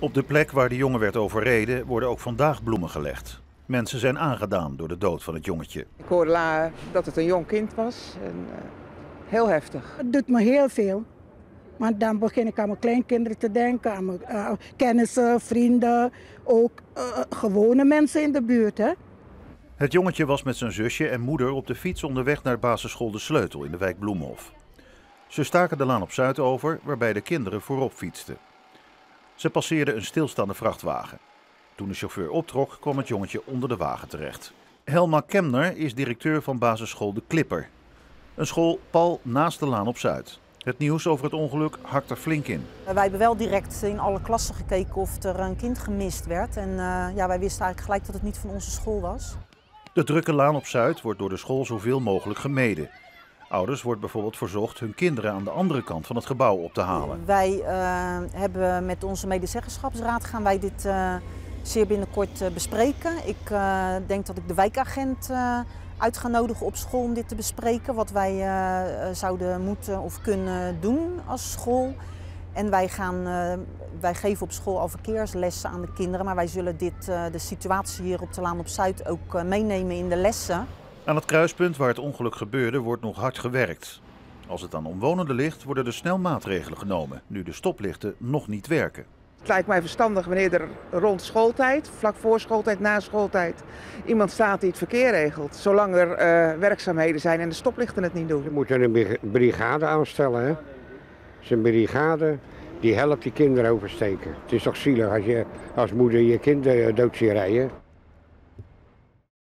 Op de plek waar de jongen werd overreden worden ook vandaag bloemen gelegd. Mensen zijn aangedaan door de dood van het jongetje. Ik hoorde la dat het een jong kind was. En, uh, heel heftig. Het doet me heel veel. Want dan begin ik aan mijn kleinkinderen te denken, aan mijn uh, kennissen, vrienden, ook uh, gewone mensen in de buurt. Hè? Het jongetje was met zijn zusje en moeder op de fiets onderweg naar basisschool De Sleutel in de wijk Bloemhof. Ze staken de laan op Zuid over, waarbij de kinderen voorop fietsten. Ze passeerden een stilstaande vrachtwagen. Toen de chauffeur optrok, kwam het jongetje onder de wagen terecht. Helma Kemner is directeur van basisschool De Klipper. Een school pal naast de laan op Zuid. Het nieuws over het ongeluk hakt er flink in. Wij hebben wel direct in alle klassen gekeken of er een kind gemist werd. En uh, ja, wij wisten eigenlijk gelijk dat het niet van onze school was. De drukke laan op Zuid wordt door de school zoveel mogelijk gemeden. Ouders wordt bijvoorbeeld verzocht hun kinderen aan de andere kant van het gebouw op te halen. Wij uh, hebben met onze medezeggenschapsraad gaan wij dit uh, zeer binnenkort uh, bespreken. Ik denk dat ik de wijkagent uit ga nodigen op school om dit te bespreken. Wat wij zouden moeten of kunnen doen als school. En wij, gaan, wij geven op school al verkeerslessen aan de kinderen. Maar wij zullen dit, de situatie hier op de Laan op Zuid ook meenemen in de lessen. Aan het kruispunt waar het ongeluk gebeurde wordt nog hard gewerkt. Als het aan omwonenden ligt, worden er snel maatregelen genomen, nu de stoplichten nog niet werken. Het lijkt mij verstandig wanneer er rond schooltijd, vlak voor schooltijd, na schooltijd, iemand staat die het verkeer regelt. Zolang er uh, werkzaamheden zijn en de stoplichten het niet doen. Je moet een brigade aanstellen. Hè? Het is een brigade die helpt die kinderen oversteken. Het is toch zielig als je als moeder je kind dood ziet rijden.